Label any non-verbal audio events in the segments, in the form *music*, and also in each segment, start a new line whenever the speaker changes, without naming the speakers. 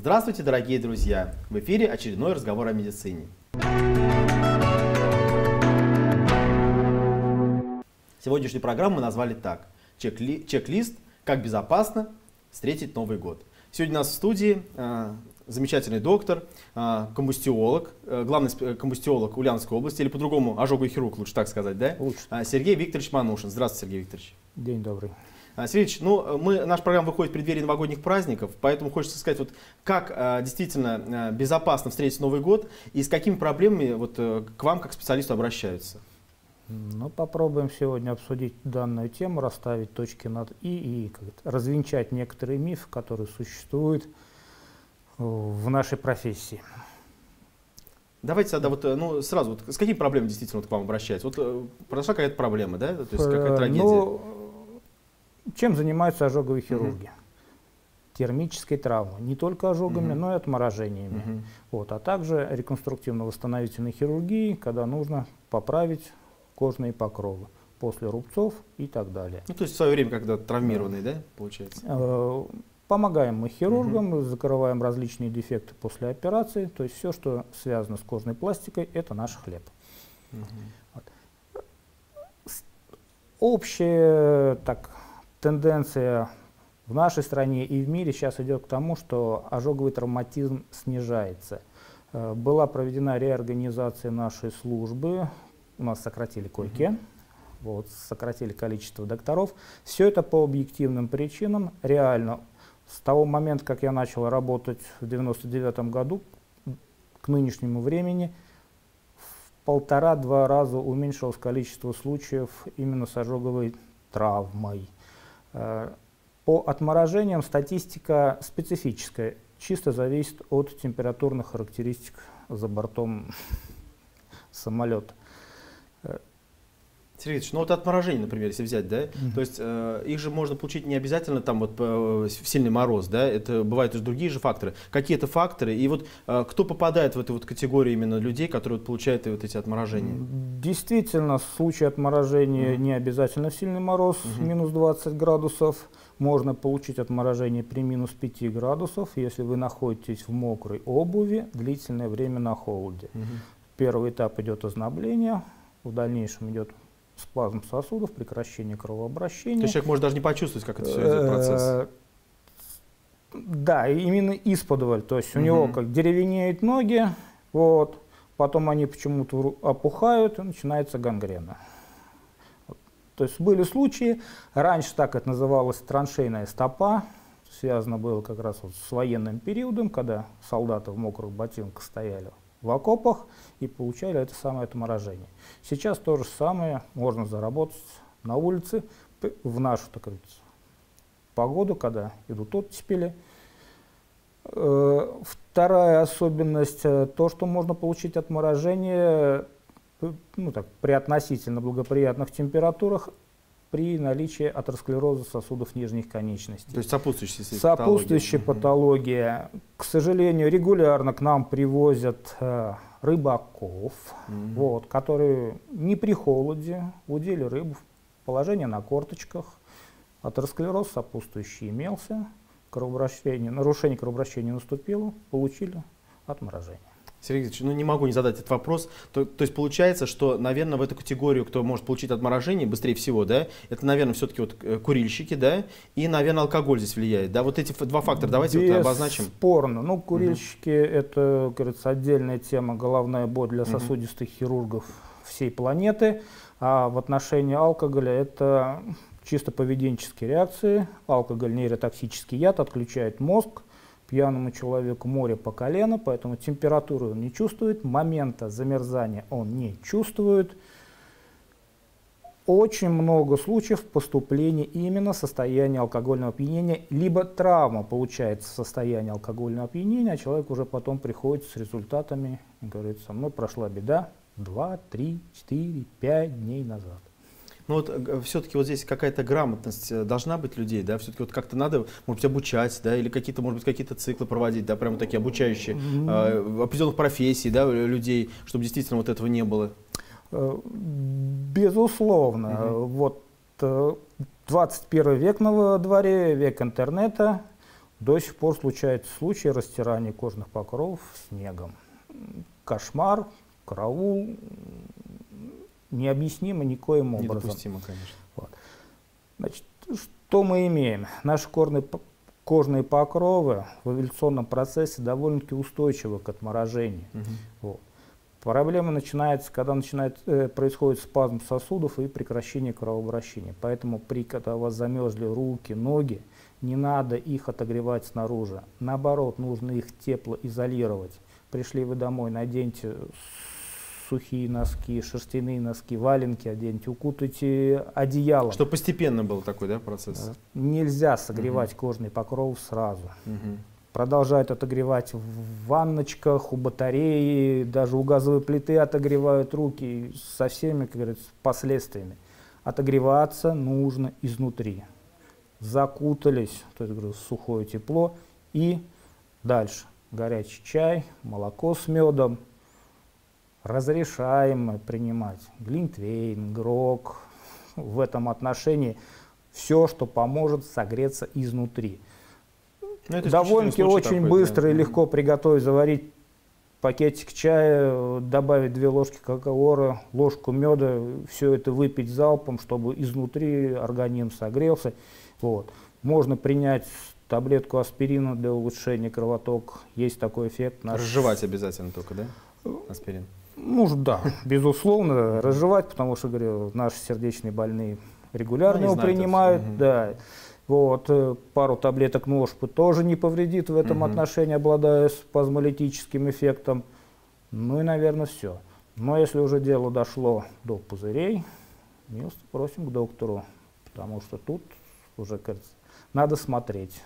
Здравствуйте, дорогие друзья! В эфире очередной разговор о медицине. Сегодняшнюю программу мы назвали так. Чек-ли- Чек-лист «Как безопасно встретить Новый год». Сегодня у нас в студии э, замечательный доктор, э, комбустиолог, э, главный комбустиолог Ульяновской области, или по-другому ожоговый хирург, лучше так сказать, да?
Лучше.
А, Сергей Викторович Манушин. Здравствуйте, Сергей Викторович.
День добрый.
Сергей Викторович, ну, мы, наш программа выходит в преддверии новогодних праздников, поэтому хочется сказать, вот, как а, действительно а, безопасно встретить Новый год и с какими проблемами вот, э, к вам, как специалисту, обращаются?
Ну, попробуем сегодня обсудить данную тему, расставить точки над «и» и развенчать некоторые мифы, которые существуют э, в нашей профессии.
Давайте тогда вот, э, ну, сразу, вот, с какими проблемами действительно вот к вам обращаются? Вот э, произошла какая-то проблема, да? То есть какая-то
Э,
трагедия?
ну, чем занимаются ожоговые хирурги? Термической травмой. Не только ожогами,
Мгм.
но и отморажениями.
Мгм.
Вот, а также реконструктивно-восстановительной хирургией, когда нужно поправить кожные покровы после рубцов и так далее.
Ну, то есть в свое время, когда травмированный, да, получается?
Э, Помогаем мы хирургам, закрываем различные дефекты после операции. То есть все, что связано с кожной пластикой, это наш хлеб.
Мгм.
Общая так, тенденция в нашей стране и в мире сейчас идет к тому, что ожоговый травматизм снижается. Э, Была проведена реорганизация нашей службы, у нас сократили койки, вот, сократили количество докторов. Все это по объективным причинам. Реально, с того момента, как я начал работать в 99 году, к нынешнему времени, в полтора-два раза уменьшилось количество случаев именно с ожоговой травмой. По отморажениям статистика специфическая, чисто зависит от температурных характеристик за бортом *laughs* самолета.
Сергей Викторович, ну вот отморожение, например, если взять, да,
Мгм.
то есть э, их же можно получить не обязательно там вот э, в сильный мороз, да, это бывают и другие же факторы, какие-то факторы, и вот э, кто попадает в эту вот категорию именно людей, которые вот получают вот эти отморожения?
Действительно, в случае отморожения
Мгм.
не обязательно в сильный мороз,
Мгм.
минус 20 градусов. Можно получить отморожение при минус 5 градусов, если вы находитесь в мокрой обуви длительное время на холоде.
Мгм.
Первый этап идет ознобление, в дальнейшем идет спазм сосудов, прекращение
То
кровообращения.
есть человек может даже не почувствовать, как это все идет процесс.
Э, Да, именно исподволь. То есть у него как деревенеют ноги, вот, потом они почему-то опухают, и начинается гангрена. То есть были случаи, раньше так это называлось траншейная стопа, связано было как раз вот с военным периодом, когда солдаты в мокрых ботинках стояли в окопах и получали это самое отморожение. Сейчас то же самое, можно заработать на улице в нашу, так сказать, погоду, когда идут оттепели. Э, Вторая особенность, э, то, что можно получить отморожение э, ну, так, при относительно благоприятных температурах при наличии атеросклероза сосудов нижних конечностей.
То есть сопутствующие
Сопутствующая
патологии. Мгм.
патология. К сожалению, регулярно к нам привозят э, рыбаков,
Мгм.
вот, которые не при холоде удили рыбу, положение на корточках, атеросклероз сопутствующий имелся, кровообращение, нарушение кровообращения наступило, получили отморожение.
Сергей Викторович, ну не могу не задать этот вопрос. То, то есть получается, что, наверное, в эту категорию, кто может получить отморожение быстрее всего, да, это, наверное, все-таки вот э, курильщики, да, и, наверное, алкоголь здесь влияет, да. Вот эти два фактора давайте вот обозначим.
Бесспорно. Ну, курильщики это, как говорится, отдельная тема, головная боль для
Мгм.
сосудистых хирургов всей планеты. А в отношении алкоголя это чисто поведенческие реакции. Алкоголь нейротоксический яд, отключает мозг. Пьяному человеку море по колено, поэтому температуру он не чувствует, момента замерзания он не чувствует. Очень много случаев поступления именно состояния алкогольного опьянения, либо травма получается в состоянии алкогольного опьянения, а человек уже потом приходит с результатами, говорит, со мной прошла беда 2, 3, 4, 5 дней назад.
Ну вот все-таки вот здесь какая-то грамотность э, должна быть людей, да, все-таки вот как-то надо, может быть, обучать, да, или какие-то, может быть, какие-то циклы проводить, да, прямо такие обучающие э, определенных профессий, да, людей, чтобы действительно вот этого не было.
Э, Безусловно.
Мгм.
Вот э, 21 век на дворе, век интернета. До сих пор случаются случаи растирания кожных покровов снегом. Кошмар, караул, необъяснимо никоим образом.
Недопустимо, конечно. Вот.
Значит, что мы имеем? Наши кожные, кожные покровы в эволюционном процессе довольно-таки устойчивы к отморожению. Угу. Вот. Проблема начинается, когда начинает, э, происходит спазм сосудов и прекращение кровообращения. Поэтому при, когда у вас замерзли руки, ноги, не надо их отогревать снаружи. Наоборот, нужно их тепло изолировать. Пришли вы домой, наденьте сухие носки, шерстяные носки, валенки оденьте, укутайте одеялом.
Что постепенно был такой да, процесс?
Нельзя согревать угу. кожный покров сразу. Угу продолжают отогревать в ванночках, у батареи, даже у газовой плиты отогревают руки со всеми, как говорится, последствиями. Отогреваться нужно изнутри. Закутались, то есть говорю, сухое тепло и дальше. Горячий чай, молоко с медом. Разрешаемо принимать глинтвейн, грок. В этом отношении все, что поможет согреться изнутри. Ну, Довольно-таки очень такой, быстро да. и легко приготовить, заварить пакетик чая, добавить две ложки какаора, ложку меда, все это выпить залпом, чтобы изнутри организм согрелся. Вот. Можно принять таблетку аспирина для улучшения кровотока. Есть такой эффект.
Наш... Разжевать обязательно только, да? Аспирин?
Ну, да, безусловно, разжевать, потому что, говорю, наши сердечные больные регулярно его принимают. Угу. Да. Вот, э, пару таблеток ножпы тоже не повредит в этом угу. отношении, обладая спазмолитическим эффектом. Ну и, наверное, все. Но если уже дело дошло до пузырей, милости просим к доктору, потому что тут уже, кажется, надо смотреть.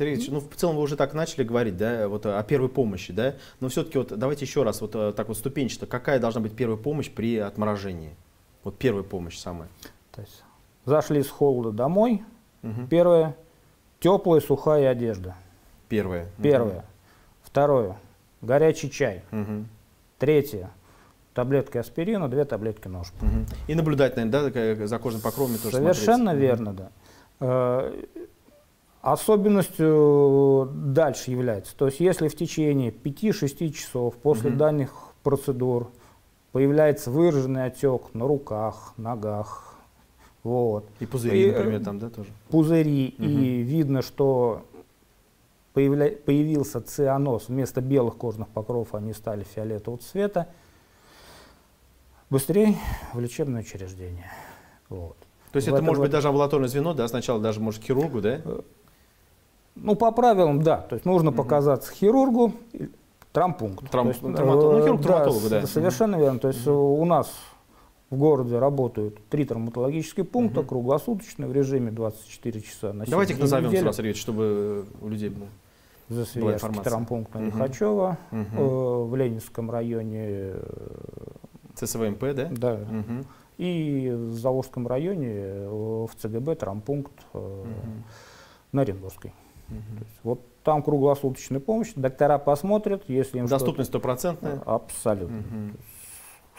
Сергей ну в целом вы уже так начали говорить, да, вот о первой помощи, да, но все-таки вот давайте еще раз вот э, так вот ступенчато, какая должна быть первая помощь при отморожении? Вот первая помощь самая.
То есть зашли с холода домой, Угу. Первое – теплая сухая одежда.
Первое.
Первое. Угу. Второе – горячий чай. Угу. Третье – таблетки аспирина, две таблетки нож. Угу.
И наблюдать, наверное, да, за кожным покровами тоже
Совершенно смотреть. верно, да. Э, особенностью дальше является, то есть если в течение 5-6 часов после угу. данных процедур появляется выраженный отек на руках, ногах, вот.
И пузыри, и, например, там, да, тоже?
Пузыри, угу. и видно, что появля... появился цианоз, вместо белых кожных покровов они стали фиолетового цвета. Быстрее в лечебное учреждение. Вот.
То есть в это может быть даже амбулаторное звено, да, сначала даже может хирургу, да? Э,
ну, по правилам, да. То есть нужно показаться хирургу, травмпункт.
Трам...
есть,
травматолог, ну, хирург, травматолог,
да. Совершенно верно. То есть угу. у нас в городе работают три травматологических пункта, угу. круглосуточно, в режиме 24 часа на
Давайте их назовем, Сергей Сергеевич, чтобы у людей было.
Засвияжский травмпункт на Лихачева, угу. э, в Ленинском районе. Э,
ЦСВМП, да?
Да. Угу. И в Заволжском районе э, в ЦГБ травмпункт э, угу. на Оренбургской. Угу. вот там круглосуточная помощь, доктора посмотрят, если им
Доступность стопроцентная?
Абсолютно. Угу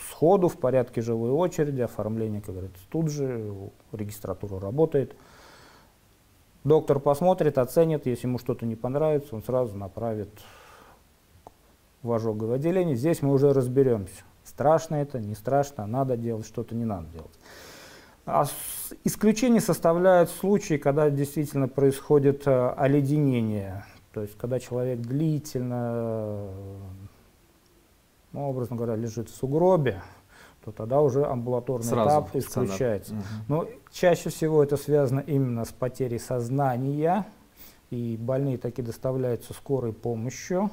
сходу в порядке живой очереди, оформление, как говорится, тут же, регистратура работает. Доктор посмотрит, оценит, если ему что-то не понравится, он сразу направит в ожоговое отделение. Здесь мы уже разберемся, страшно это, не страшно, надо делать, что-то не надо делать. А исключение составляют случаи, когда действительно происходит э, оледенение, то есть когда человек длительно ну, образно говоря, лежит в сугробе, то тогда уже амбулаторный Сразу этап исключается. Угу. Но чаще всего это связано именно с потерей сознания, и больные такие доставляются скорой помощью.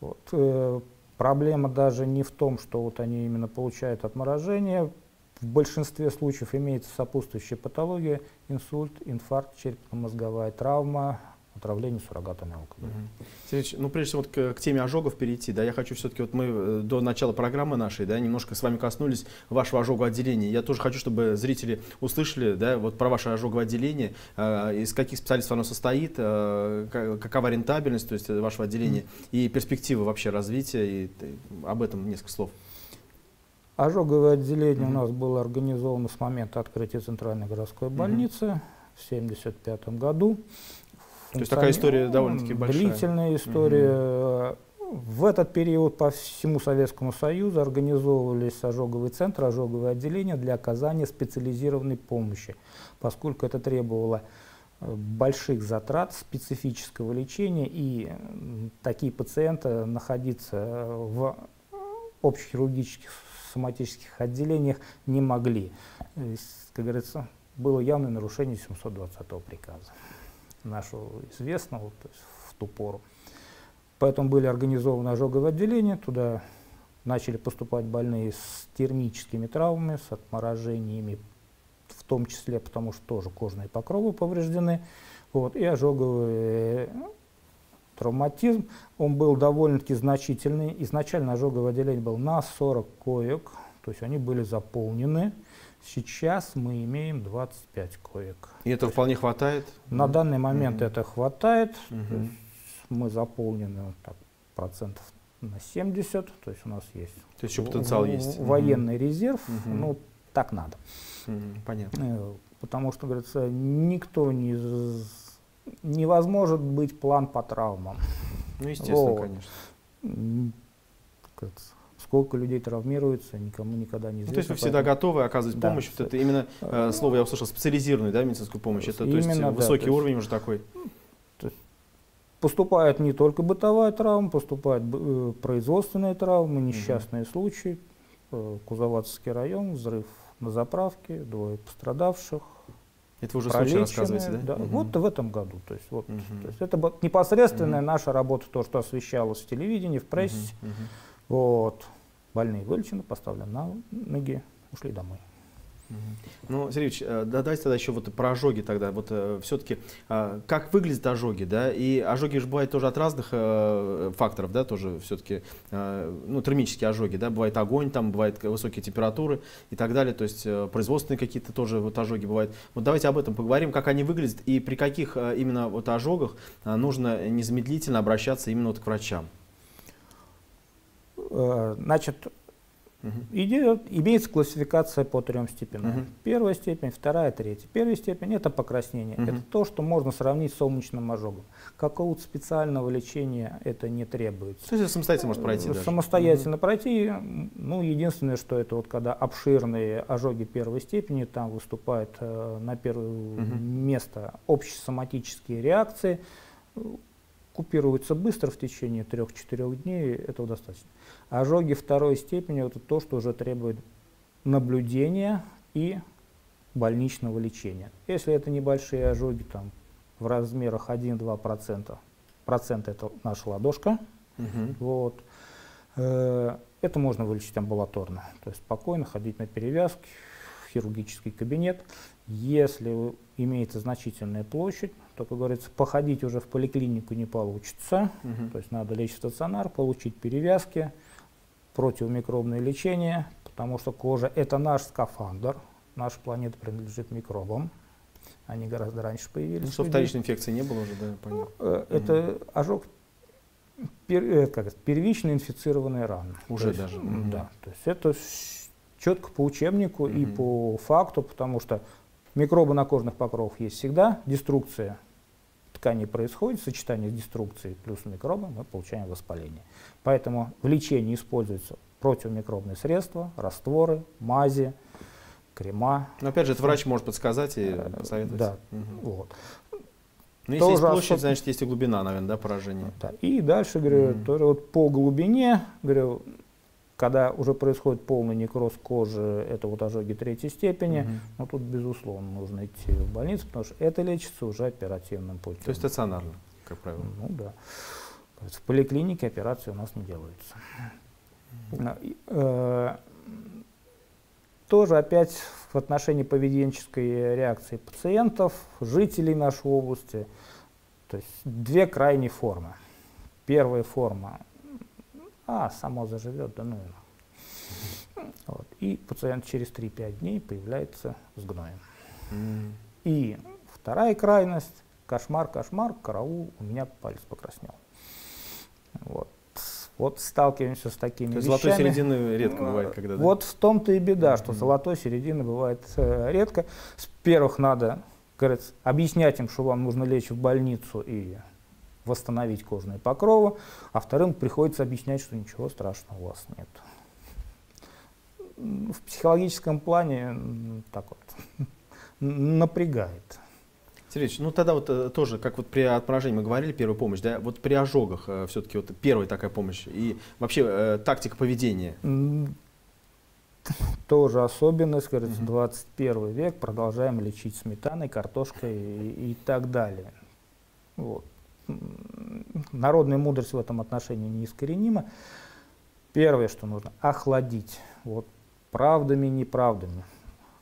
Вот. Э, проблема даже не в том, что вот они именно получают отморожение. В большинстве случаев имеется сопутствующая патология, инсульт, инфаркт, черепно-мозговая травма, отравление суррогатами алкоголя.
Угу. Ну, прежде всего, вот к, к теме ожогов перейти, да, я хочу все-таки, вот мы э, до начала программы нашей, да, немножко с вами коснулись вашего ожогового отделения. Я тоже хочу, чтобы зрители услышали, да, вот про ваше ожоговое отделение, э, из каких специалистов оно состоит, э, какова рентабельность, то есть вашего отделения, угу. и перспективы вообще развития, и, и об этом несколько слов.
Ожоговое отделение угу. у нас было организовано с момента открытия Центральной городской больницы угу. в 1975 году
То есть такая история довольно-таки большая.
Длительная история. В этот период по всему Советскому Союзу организовывались ожоговые центры, ожоговые отделения для оказания специализированной помощи, поскольку это требовало э, больших затрат, специфического лечения, и такие пациенты находиться в общехирургических соматических отделениях не могли. Как говорится, было явное нарушение 720 приказа, нашего известного то есть в ту пору. Поэтому были организованы ожоговые отделения, туда начали поступать больные с термическими травмами, с отморожениями, в том числе потому, что тоже кожные покровы повреждены. Вот, и ожоговый ну, травматизм, он был довольно-таки значительный. Изначально ожоговое отделение было на 40 коек, то есть они были заполнены. Сейчас мы имеем 25 коек.
И это вполне хватает?
На данный момент mm это хватает. Mm мы заполнены так, процентов на 70, то есть у нас есть.
То есть еще потенциал есть.
Военный угу. резерв, угу. ну так надо.
Угу. Понятно. Э,
потому что, говорится, никто не невозможно быть план по травмам.
Ну, естественно, вот. конечно.
Сколько людей травмируется, никому никогда не известно. Ну,
то есть вы всегда готовы оказывать да, помощь. Вот это именно э, слово я услышал, специализированную да, медицинскую помощь. Это именно, то есть, да, высокий то есть, уровень уже такой.
Поступает не только бытовая травма, поступают э, производственные травмы, несчастные угу. случаи. Э, Кузоватский район, взрыв на заправке, двое пострадавших.
Это уже случай рассказываете, да?
да угу. Вот в этом году. То есть, вот, угу. то есть это непосредственная угу. наша работа, то, что освещалось в телевидении, в прессе. Угу. Вот. Больные вылечены, поставлены на ноги, ушли домой.
Ну, Сергеевич, э, да, давайте тогда еще вот про ожоги тогда. Вот э, все-таки э, как выглядят ожоги, да? И ожоги же бывают тоже от разных э, факторов, да, тоже все-таки, ну, термические ожоги, да, бывает огонь, там бывают высокие температуры и так далее, то есть производственные какие-то тоже вот ожоги бывают. Вот давайте об этом поговорим, как они выглядят и при каких именно вот ожогах нужно незамедлительно обращаться именно вот к врачам.
Значит, Угу. Идет, имеется классификация по трем степеням. Угу. Первая степень, вторая, третья. Первая степень – это покраснение. Угу. Это то, что можно сравнить с солнечным ожогом. Какого-то специального лечения это не требуется.
То есть самостоятельно может пройти даже?
Самостоятельно угу. пройти. Ну, единственное, что это вот когда обширные ожоги первой степени, там выступает э, на первое угу. место общесоматические реакции. Купируются быстро в течение 3-4 дней, этого достаточно. Ожоги второй степени – это то, что уже требует наблюдения и больничного лечения. Если это небольшие ожоги там, в размерах 1-2%, процент это наша ладошка, угу. вот, э, это можно вылечить амбулаторно. То есть спокойно ходить на перевязки, в хирургический кабинет. Если имеется значительная площадь, то, как говорится, походить уже в поликлинику не получится. Угу. То есть надо лечь в стационар, получить перевязки, противомикробное лечение, потому что кожа – это наш скафандр, наша планета принадлежит микробам. Они гораздо раньше появились. Ну,
что вторичной инфекции не было уже, да, понятно.
Ну, это угу. ожог, пер, э, как это, первично инфицированная рана.
Уже
то есть,
даже.
Да, то есть это четко по учебнику угу. и по факту, потому что микробы на кожных покровах есть всегда, деструкция ткани происходит, сочетание с деструкцией плюс микробы, мы получаем воспаление. Поэтому в лечении используются противомикробные средства, растворы, мази, крема.
Но опять же, это врач может подсказать и э, посоветовать.
Да, угу. вот.
Ну, если есть площадь, особ... значит, есть и глубина, наверное, да, поражения.
Да. И дальше, говорю, mm тоже вот по глубине, говорю, когда уже происходит полный некроз кожи, это вот ожоги третьей степени, угу. но тут, безусловно, нужно идти в больницу, потому что это лечится уже оперативным путем.
То есть стационарно, как правило?
Ну да. В поликлинике операции у нас не делаются. Э, тоже опять в отношении поведенческой реакции пациентов, жителей нашей области, то есть две крайние формы. Первая форма а само заживет, да ну вот. И пациент через 3-5 дней появляется с гноем. Mm. И вторая крайность, кошмар, кошмар, караул, у меня палец покраснел. Вот. Вот сталкиваемся с такими То есть
вещами. Золотой середины редко бывает, когда
да? Вот в том-то и беда, что mm-hmm. золотой середины бывает э, редко. С первых надо говорится, объяснять им, что вам нужно лечь в больницу и восстановить кожные покровы, а вторым приходится объяснять, что ничего страшного у вас нет. В психологическом плане так вот *laughs* напрягает.
Сергеевич, ну тогда вот э, тоже, как вот при отморажении мы говорили, первая помощь, да, вот при ожогах э, все-таки вот первая такая помощь и вообще э, тактика поведения.
Тоже особенность, говорится, угу. 21 век, продолжаем лечить сметаной, картошкой и, и так далее. Вот. Народная мудрость в этом отношении неискоренима. Первое, что нужно, охладить. Вот, правдами, неправдами.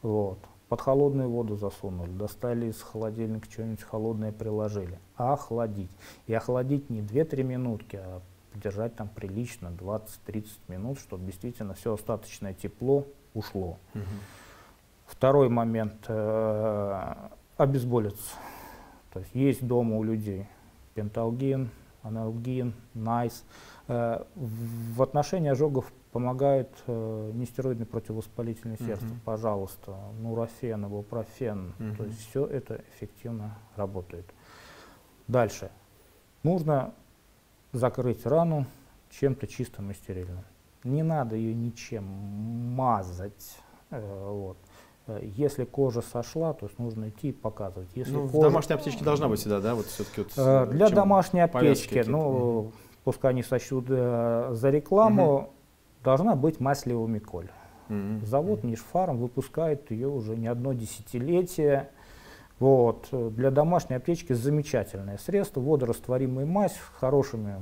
Вот. Под холодную воду засунули, достали из холодильника что-нибудь холодное приложили. Охладить. И охладить не 2-3 минутки, а держать там прилично 20-30 минут, чтобы действительно все остаточное тепло ушло. Угу. Второй момент э, обезболиться. То есть есть дома у людей пенталгин, аналгин, найс. Э, в отношении ожогов помогает э, нестероидный противовоспалительный средства, uh-huh. пожалуйста, нурофен, ибупрофен. Uh-huh. То есть все это эффективно работает. Дальше. Нужно закрыть рану чем-то чистым и стерильным. Не надо ее ничем мазать. Э, вот. Э, если кожа сошла, то есть нужно идти и показывать. Если
ну,
кожа...
В домашней аптечке должна быть всегда, да? Вот все-таки вот,
э, Для домашней аптечки, ну, угу. пускай они сочтут э, за рекламу, угу. должна быть маслеомиколь. Угу. Завод Нишфарм выпускает ее уже не одно десятилетие. Вот. Для домашней аптечки замечательное средство, водорастворимая мазь с хорошими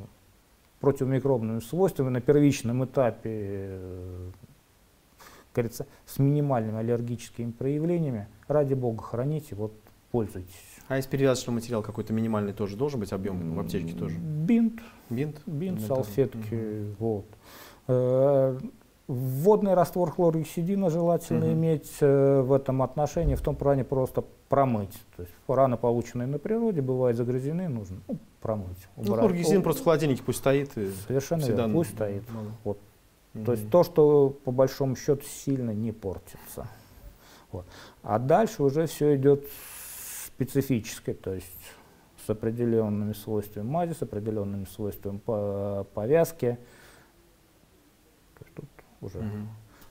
противомикробными свойствами на первичном этапе говорится, с минимальными аллергическими проявлениями, ради бога храните, вот пользуйтесь.
А из перевязочного материала какой-то минимальный тоже должен быть объем в аптечке тоже?
Бинт.
Бинт?
Бинт, ну, салфетки, угу. вот. Э, Водный раствор хлоргексидина желательно угу. иметь э, в этом отношении, в том плане просто промыть. То есть раны, полученные на природе, бывают загрязнены, нужно ну, промыть.
Ну, хлоргексидин просто в холодильнике пусть стоит.
Совершенно верно, пусть стоит. Вот. То есть то, что по большому счету сильно не портится. Вот. А дальше уже все идет специфическое, то есть с определенными свойствами мази, с определенными свойствами повязки. То есть тут уже угу.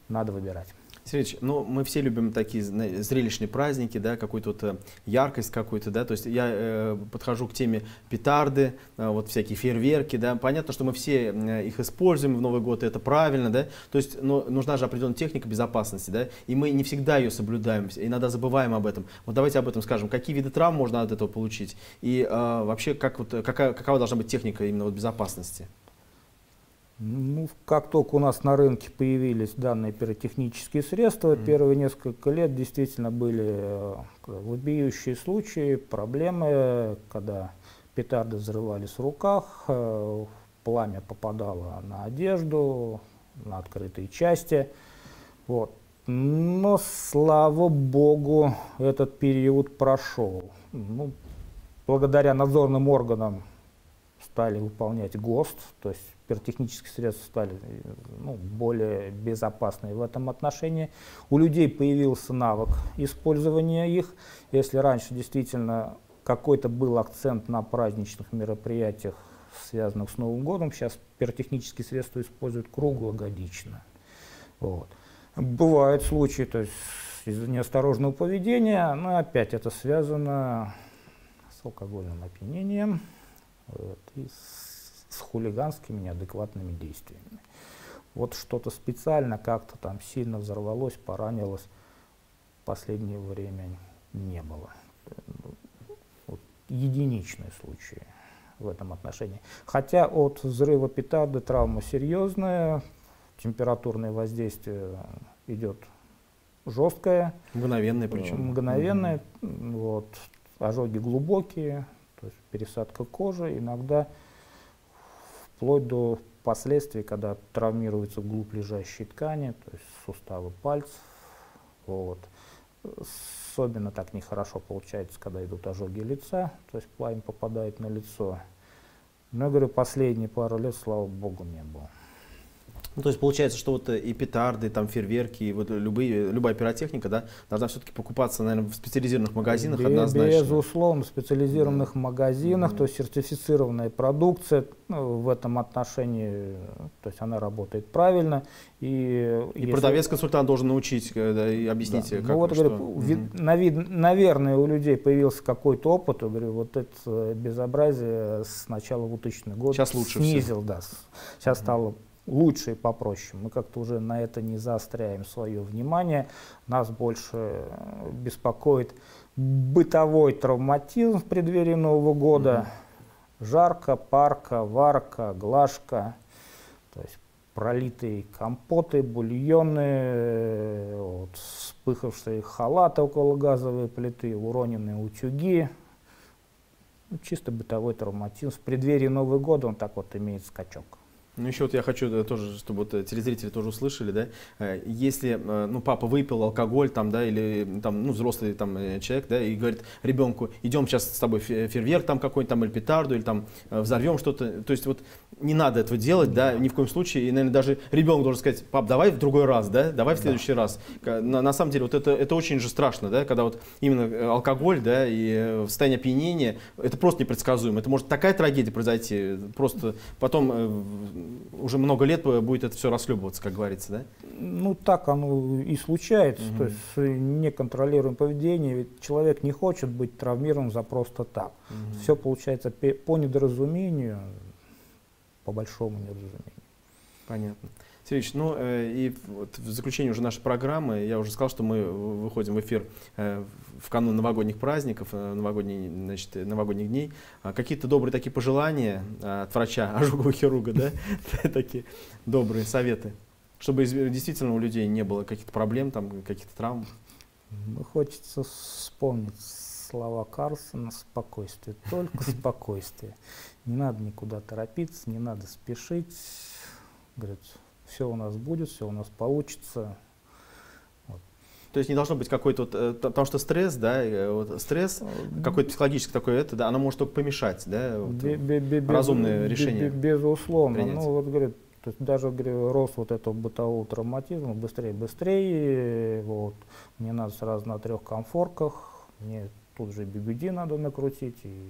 надо выбирать.
Сергеевич, ну мы все любим такие зрелищные праздники, да, какую-то вот э, яркость какую-то, да, то есть я э, подхожу к теме петарды, э, вот всякие фейерверки, да, понятно, что мы все э, их используем в Новый год, и это правильно, да, то есть но нужна же определенная техника безопасности, да, и мы не всегда ее соблюдаем, иногда забываем об этом. Вот давайте об этом скажем, какие виды травм можно от этого получить и э, вообще как вот, какая, какова должна быть техника именно вот безопасности?
Ну, как только у нас на рынке появились данные пиротехнические средства, mm. первые несколько лет действительно были э, вопиющие случаи, проблемы, когда петарды взрывались в руках, э, пламя попадало на одежду, на открытые части. Вот. Но, слава богу, этот период прошел. Ну, благодаря надзорным органам стали выполнять ГОСТ, то есть пиротехнические средства стали ну, более безопасные в этом отношении. У людей появился навык использования их. Если раньше действительно какой-то был акцент на праздничных мероприятиях, связанных с Новым годом, сейчас пиротехнические средства используют круглогодично. Вот. Бывают случаи, то есть из-за неосторожного поведения, но опять это связано с алкогольным опьянением вот, и с с хулиганскими неадекватными действиями. Вот что-то специально как-то там сильно взорвалось, поранилось, в последнее время не было. Вот единичные случаи в этом отношении. Хотя от взрыва петарды травма серьезная, температурное воздействие идет жесткое.
Мгновенное причем.
Мгновенное. Mm-hmm. Вот, ожоги глубокие, то есть пересадка кожи, иногда вплоть до последствий, когда травмируются вглубь лежащие ткани, то есть суставы пальцев. Вот. Особенно так нехорошо получается, когда идут ожоги лица, то есть пламя попадает на лицо. Но я говорю, последние пару лет, слава богу, не было.
Ну, то есть получается, что вот и петарды, там фейерверки, и вот любые, любая пиротехника, да, должна все-таки покупаться, наверное, в специализированных магазинах
Бе-
однозначно.
Безусловно, в специализированных магазинах, то есть сертифицированная продукция ну, в этом отношении, то есть она работает правильно. И,
И
если-
продавец-консультант должен научить э, да, и объяснить,
Да.
э, как
ну, вот,
что.
говорю, ви- на вид- наверное, у людей появился какой-то опыт. Я говорю, вот это э, безобразие с начала 2000 года
Щас лучше
снизил, да. с- Сейчас стало лучше и попроще. Мы как-то уже на это не заостряем свое внимание. Нас больше э, беспокоит бытовой травматизм в преддверии Нового года. Жарко, парка, варка, глажка. То есть пролитые компоты, бульоны, э, вот, вспыхавшие халаты около газовой плиты, уроненные утюги. Ну, чисто бытовой травматизм. В преддверии Нового года он так вот имеет скачок.
Ну, еще вот я хочу э, тоже, чтобы вот э, телезрители тоже услышали, да, э, если, ну, папа выпил алкоголь, там, да, или, там, ну, взрослый там человек, да, и говорит ребенку, идем сейчас с тобой фе- фейерверк там какой-нибудь, там, или петарду, или там взорвем что-то, то есть вот не надо этого делать, да, ни в коем случае, и, наверное, даже ребенок должен сказать, пап, давай в другой раз, да, давай в следующий раз. К- На, на самом деле, вот это, это очень же страшно, да, когда вот именно алкоголь, да, и состояние опьянения, это просто непредсказуемо, это может такая трагедия произойти, просто потом уже много лет будет это все расхлебываться, как говорится, да?
Ну, так оно и случается.
Мгм.
То есть э, неконтролируемое поведение, ведь человек не хочет быть травмирован за просто так. Все получается по недоразумению, по большому недоразумению.
Понятно. Сергеевич, ну э, и вот в заключение уже нашей программы, я уже сказал, что мы выходим в эфир э, в канун новогодних праздников, э, новогодний, значит, новогодних дней. А Какие-то добрые такие пожелания от врача, *laughs* ожогового хирурга, да? *laughs* Такие добрые советы, чтобы действительно у людей не было каких-то проблем, там, каких-то травм.
Ну, Хочется вспомнить слова Карлсона «спокойствие», только *laughs* спокойствие. Не надо никуда торопиться, не надо спешить. Говорит, все у нас будет, все у нас получится.
То есть не должно быть какой-то, вот, э, потому что стресс, да, э, вот стресс, какой-то психологический такой, это, да, оно может только помешать, да, вот,
Бе- бе- бе-
разумное решение
бе- Безусловно.
принять.
Ну, вот, говорит, то есть даже говорю, рост вот этого бытового травматизма быстрее, быстрее. Вот. Мне надо сразу на трех комфорках. Мне тут же и бигуди надо накрутить, и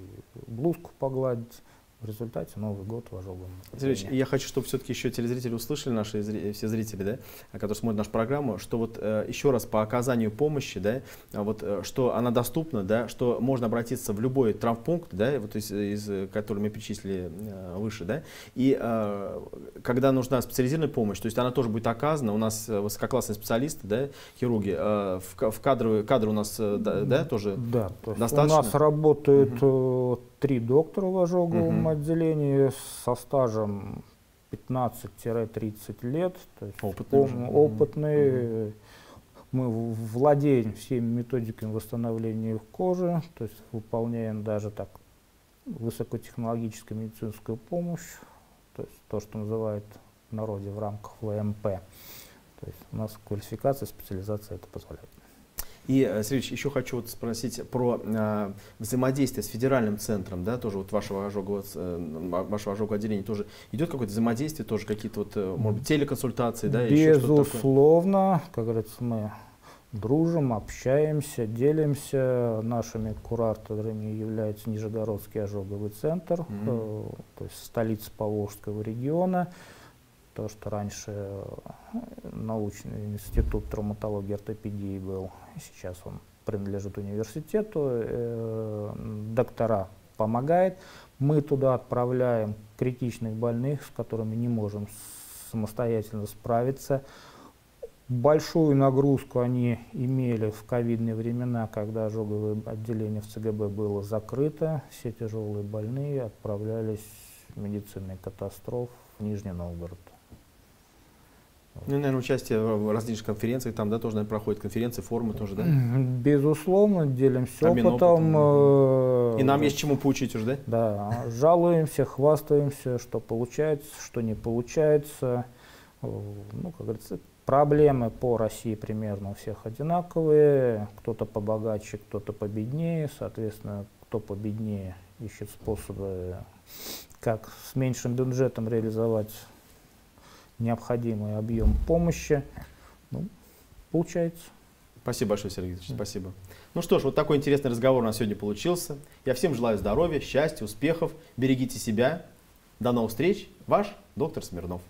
блузку погладить. В результате Новый год в ожоговом. Отделении.
я хочу, чтобы все-таки еще телезрители услышали, наши зри- все зрители, да, а, которые смотрят нашу программу, что вот э, еще раз по оказанию помощи, да, вот э, что она доступна, да, что можно обратиться в любой травмпункт, да, вот из, из э, который мы перечислили э, выше, да, и э, когда нужна специализированная помощь, то есть она тоже будет оказана, у нас э, высококлассные специалисты, да, хирурги, э, в, ка- в кадровые, кадры у нас, э, да, да, тоже
Да, то
достаточно?
у нас работают э, три доктора в ожоговом
Мгм.
отделении со стажем 15-30 лет. То есть
Опытные
пом- опытные. Мы в- владеем всеми методиками восстановления кожи, то есть выполняем даже так высокотехнологическую медицинскую помощь, то есть то, что называют в народе в рамках ВМП. То есть у нас квалификация, специализация это позволяет.
И, э, Сергеевич, еще хочу вот спросить про э, взаимодействие с федеральным центром, да, тоже вот вашего ожогового, э, ва- вашего ожогового отделения тоже идет какое-то взаимодействие, тоже какие-то вот, э, может быть, телеконсультации, да?
Безусловно, как говорится, мы дружим, общаемся, делимся. Нашими кураторами является Нижегородский ожоговый центр,
Мгм.
э, то есть столица Поволжского региона. То, что раньше э, научный институт травматологии и ортопедии был, сейчас он принадлежит университету, э, доктора помогает. Мы туда отправляем критичных больных, с которыми не можем самостоятельно справиться. Большую нагрузку они имели в ковидные времена, когда ожоговое отделение в ЦГБ было закрыто. Все тяжелые больные отправлялись в медицинный катастроф в Нижний Новгород.
Ну, наверное, участие в различных конференциях, там, да, тоже, наверное, проходят конференции, форумы тоже, да?
Безусловно, делимся
Обмен
опытом.
опытом,
э,
И нам есть чему поучить уже, да?
Да, жалуемся, хвастаемся, что получается, что не получается. Э, Ну, как говорится, проблемы по России примерно у всех одинаковые. Кто-то побогаче, кто-то победнее. Соответственно, кто победнее ищет способы, как с меньшим бюджетом реализовать необходимый объем помощи. Ну, получается.
Спасибо большое, Сергей Викторович, спасибо. Ну что ж, вот такой интересный разговор у нас сегодня получился. Я всем желаю здоровья, счастья, успехов. Берегите себя. До новых встреч. Ваш доктор Смирнов.